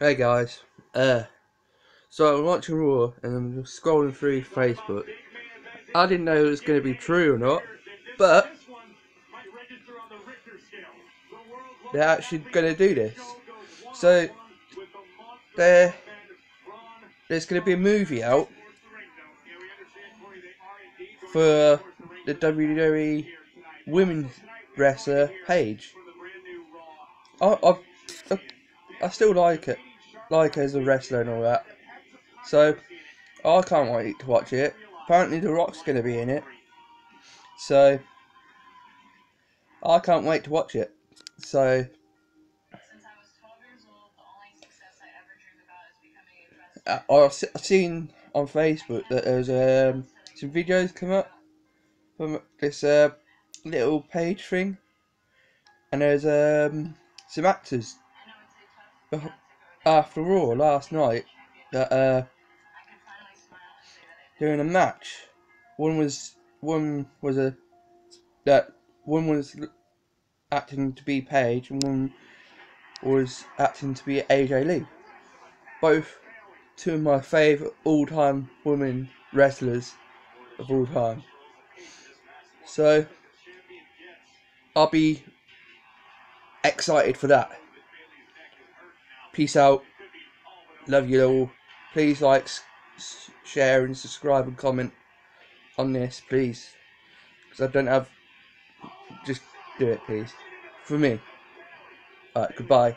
Hey guys, uh, so I'm watching Raw and I'm scrolling through Facebook. I didn't know it was going to be true or not, but they're actually going to do this. So there, there's going to be a movie out for the WWE Women's Wrestler Paige. I, I, I still like it like as a wrestler and all that. So I can't wait to watch it. Apparently The Rock's gonna be in it. So I can't wait to watch it. So uh, I've seen on Facebook that there's um, some videos come up from this uh, little page thing, and there's um, some actors after Raw last night that uh during a match one was one was a that one was acting to be Paige and one was acting to be AJ Lee. Both two of my favourite all time women wrestlers of all time. So I'll be excited for that. Peace out. Love you all. Please like, share, and subscribe and comment on this, please. Because I don't have. Just do it, please. For me. Alright, goodbye.